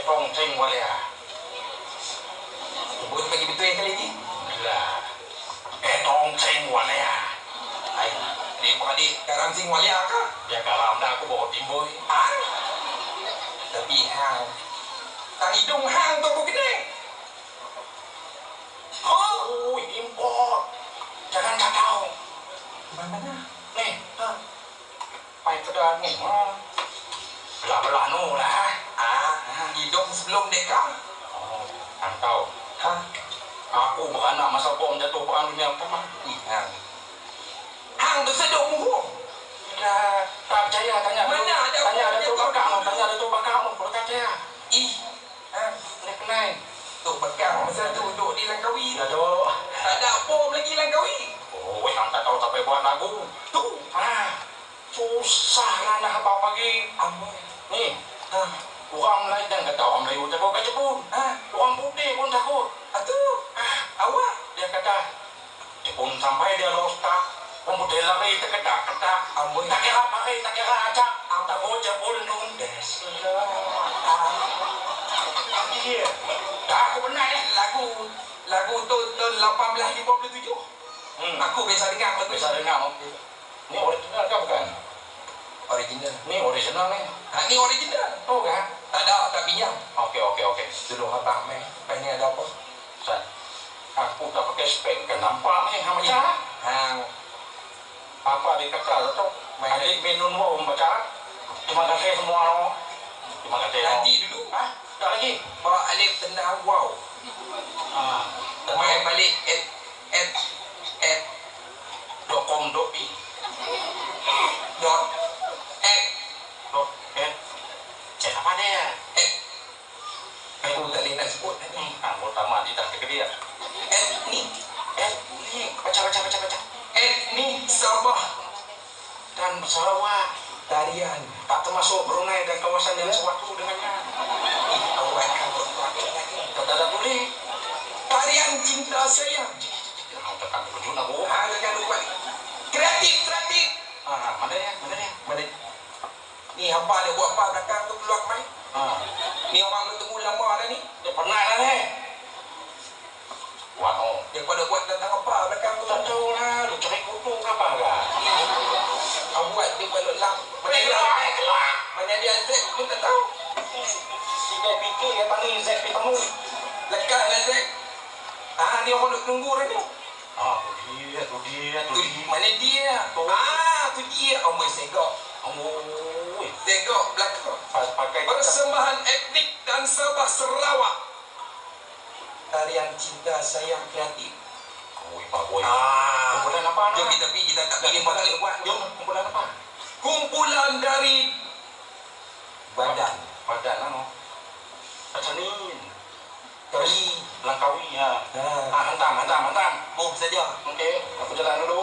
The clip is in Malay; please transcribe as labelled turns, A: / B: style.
A: Etong cing walia.
B: Buat bagi betul yang kali ni.
A: Lah. Etong cing walia.
B: Ai, ni kau adik karam sing walia ka?
A: Ya kalam dah aku bawa timbul.
B: Ah. Tapi hang tak hidung hang tu aku kena.
A: Oh, import. Jangan kacau.
B: Mana?
A: Nih, ha. Pai kedai ni. Ha. Belah-belah nu lah. Ha.
B: Hidung sebelum ka.
A: Oh, antau.
B: Ha?
A: Aku beranak masa bom jatuh perang dunia pertama.
B: Ih, hang. Hang seduk muhur.
A: Ya, tak percaya tanya.
B: Mana ada
A: tanya ada tu no, tanya ada tu kalau tak percaya.
B: Ih, hang.
A: Ni kenai.
B: Tu bekal masa tu duduk di Langkawi.
A: Ya.
B: Tak ada bom lagi Langkawi.
A: Oh, yang tak tahu sampai buat lagu.
B: Tu.
A: Ah, susah lah nak apa pagi.
B: Amboi.
A: Ni,
B: Ha.
A: Orang Melayu dan kata orang Melayu takut kat Jepun.
B: Ha.
A: Orang putih pun takut.
B: Atu.
A: Ah,
B: Awak.
A: dia kata, Jepun sampai dia lostak. Orang putih lari terkedak-kedak.
B: Amboi.
A: Tak kira pakai, tak kira acak. Takut Jepun nundes. Iya. Tak, aku benar ya.
B: Lagu lagu tu tahun 1857.
A: Hmm.
B: Aku biasa dengar lagu
A: Bisa dengar. Ni original ke bukan?
B: Original.
A: Ni original ni.
B: Ha ni original.
A: Tahu kan?
B: Tak ada tak pinjam.
A: Okey, okey, okey.
B: Dulu abang main. Lepas ni ada apa?
A: San. Aku tak pakai spek kan nampak ni hang macam
B: Hang
A: apa dia kata tu
B: Main.
A: adik minum mau membaca terima kasih semua lo terima kasih
B: nanti dulu.
A: ah tak lagi
B: Bawa alif tanda wow.
A: Hmm hang utama di tak ke dia
B: At ni
A: eh ni baca baca baca baca
B: at ni Sabah
A: dan Sarawak
B: tarian.
A: tak termasuk Brunei dan kawasan yang sewaktu dengannya
B: awak kamu lagi.
A: kata ada tulis
B: Tarian cinta sayang.
A: hang tekan tujuh aku
B: Ha, jangan lupa. Kreatif, kreatif.
A: ah mana dia mana dia
B: Mana ni hampa dia buat apa belakang tu keluar main.
A: ah
B: Ni orang bertemu lama dah ni.
A: dia pernah dah ni
B: dia
A: fikir dia panggil Z ketemu.
B: Lekat lah Z. Ah, ni orang duk tunggu dah ni.
A: Ah, tu dia, tu dia, tu dia.
B: mana dia?
A: Tu.
B: Ah, tu dia. Oh, mesti segok.
A: Oh,
B: Segok belakang.
A: pas pakai
B: Persembahan etnik dan Sabah Sarawak. Tarian cinta sayang kreatif.
A: Oi, Pak Boy.
B: Ah.
A: Kumpulan apa?
B: Jom kita pergi kita tak pergi
A: kumpulan
B: buat.
A: Jom, kumpulan apa?
B: Kumpulan dari badan
A: Badan lah, no. Pacanin.
B: kali.
A: Langkawi, ya.
B: Ha.
A: Ah, hantam, hantam, hantam.
B: Oh saja.
A: Okey, aku jalan dulu.